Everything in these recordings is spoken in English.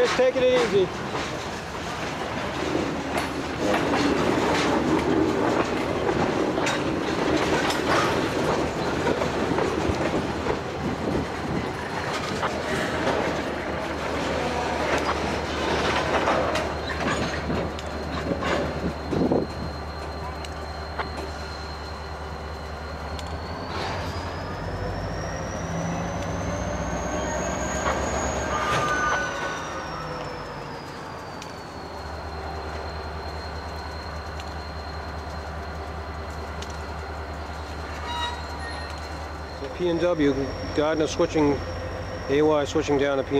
Just taking it easy. P and W, Gardner switching, AY switching down to P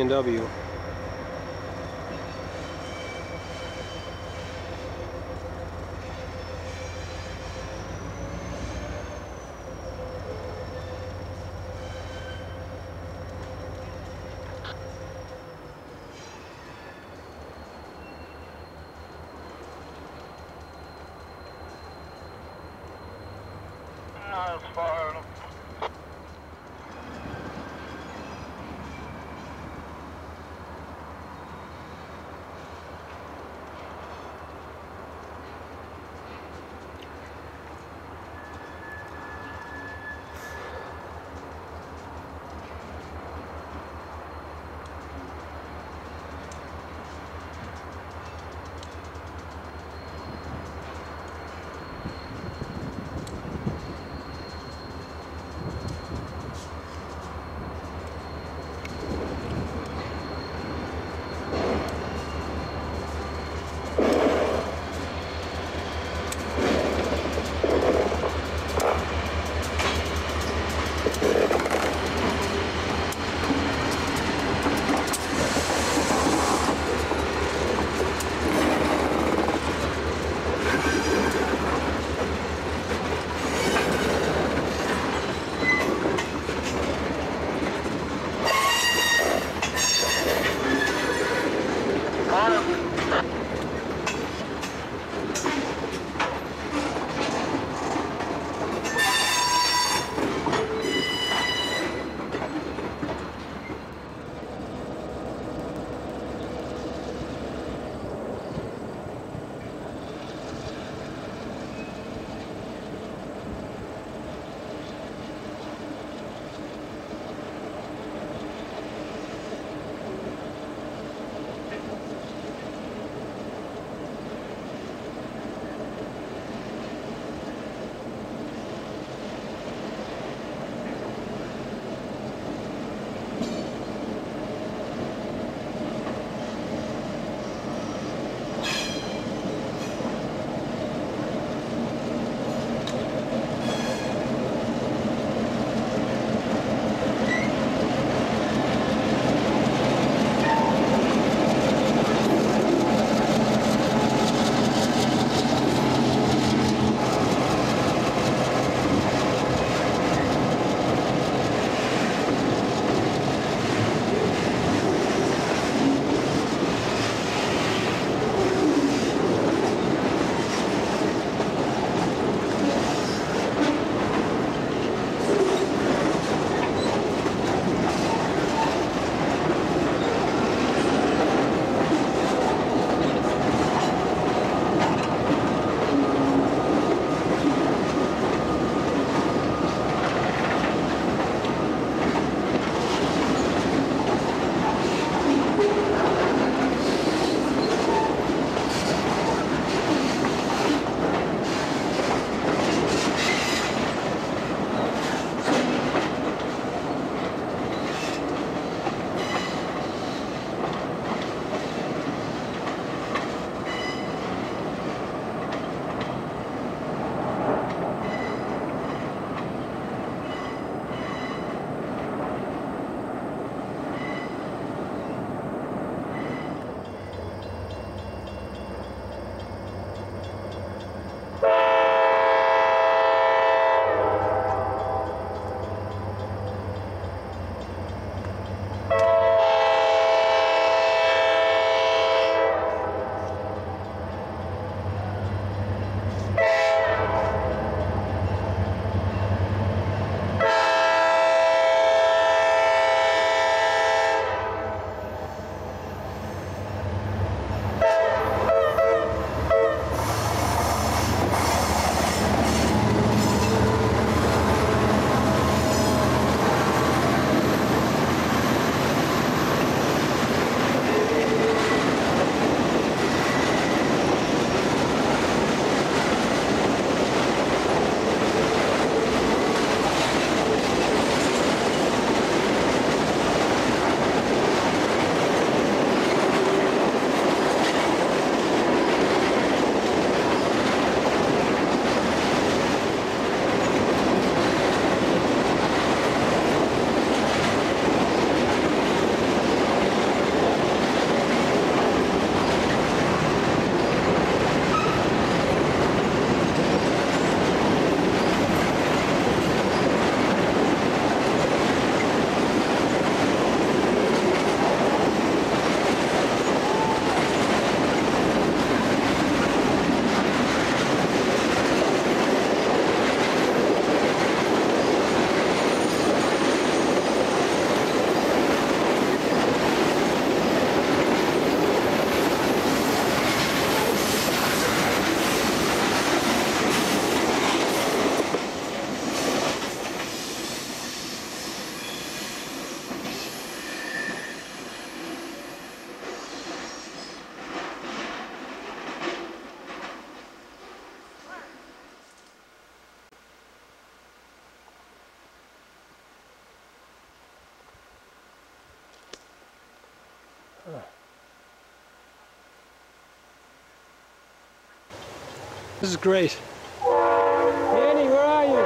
This is great. Annie, where are you?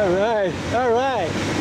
All right, all right.